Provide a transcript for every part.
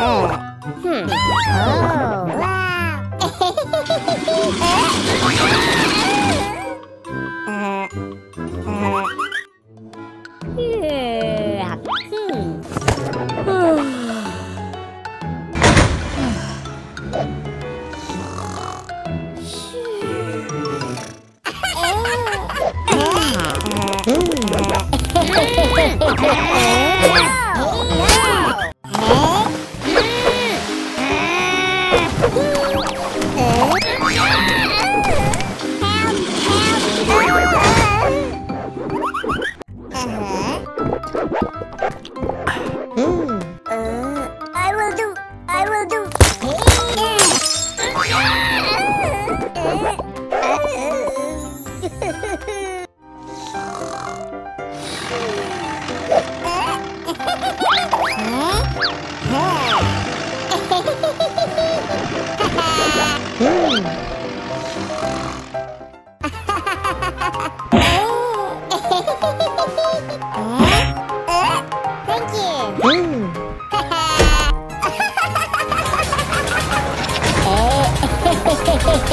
Oh! will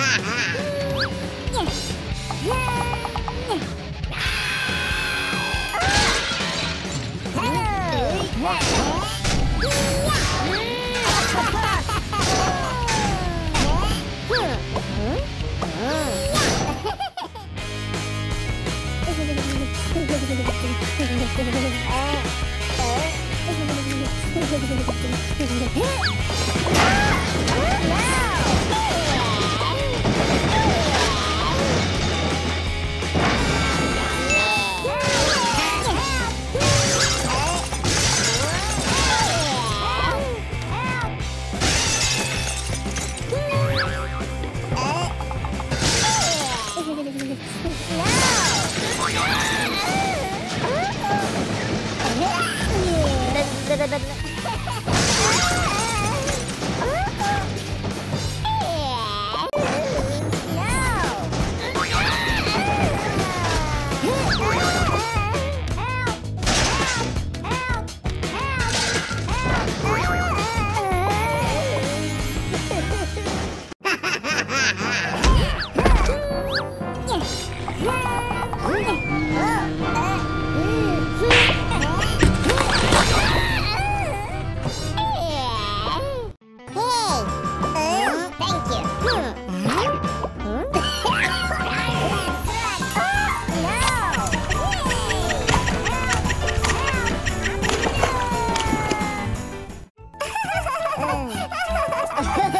Ah! No! Hum.